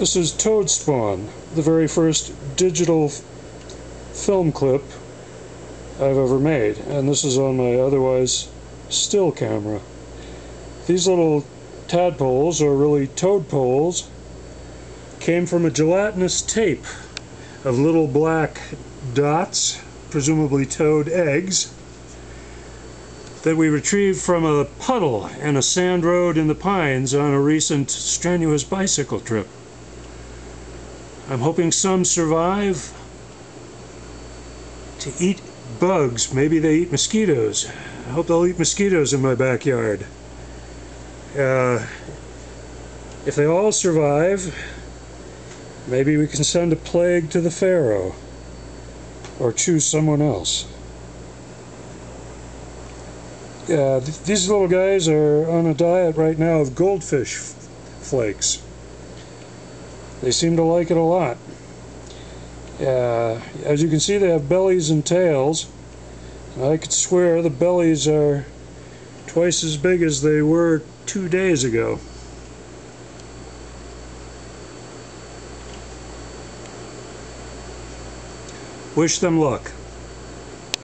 This is Toad Spawn, the very first digital film clip I've ever made, and this is on my otherwise still camera. These little tadpoles, or really toadpoles, came from a gelatinous tape of little black dots, presumably toad eggs, that we retrieved from a puddle in a sand road in the pines on a recent strenuous bicycle trip. I'm hoping some survive to eat bugs. Maybe they eat mosquitoes. I hope they'll eat mosquitoes in my backyard. Uh, if they all survive, maybe we can send a plague to the Pharaoh or choose someone else. Yeah, th- these little guys are on a diet right now of goldfish flakes. They seem to like it a lot. Uh, as you can see, they have bellies and tails. I could swear the bellies are twice as big as they were two days ago. Wish them luck.